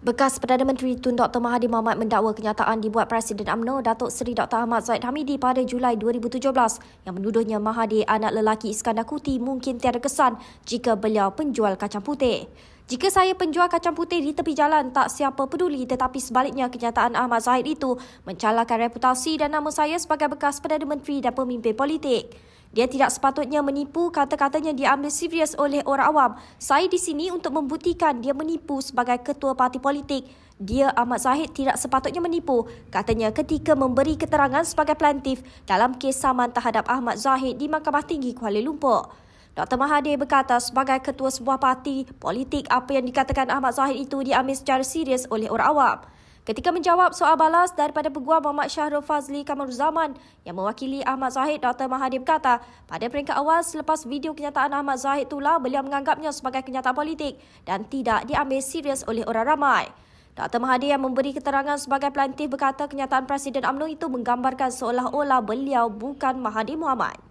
Bekas Perdana Menteri Tun Dr. Mahathir Mohamad mendakwa kenyataan dibuat Presiden UMNO Datuk Seri Dr. Ahmad Zaid Hamidi pada Julai 2017 yang menuduhnya Mahathir anak lelaki Iskandar Kuti mungkin tiada kesan jika beliau penjual kacang putih. Jika saya penjual kacang putih di tepi jalan, tak siapa peduli tetapi sebaliknya kenyataan Ahmad Zahid itu mencalahkan reputasi dan nama saya sebagai bekas Perdana Menteri dan pemimpin politik. Dia tidak sepatutnya menipu kata-katanya diambil serius oleh orang awam. Saya di sini untuk membuktikan dia menipu sebagai ketua parti politik. Dia Ahmad Zahid tidak sepatutnya menipu, katanya ketika memberi keterangan sebagai pelantif dalam kes saman terhadap Ahmad Zahid di Mahkamah Tinggi Kuala Lumpur. Dr. Mahathir berkata sebagai ketua sebuah parti politik apa yang dikatakan Ahmad Zahid itu diambil secara serius oleh orang awam. Ketika menjawab soal balas daripada Peguam Muhammad Syahrul Fazli Zaman yang mewakili Ahmad Zahid, Dr. Mahathir berkata, pada peringkat awal selepas video kenyataan Ahmad Zahid itulah beliau menganggapnya sebagai kenyataan politik dan tidak diambil serius oleh orang ramai. Dr. Mahathir yang memberi keterangan sebagai pelantik berkata kenyataan Presiden UMNO itu menggambarkan seolah-olah beliau bukan Mahathir Muhammad.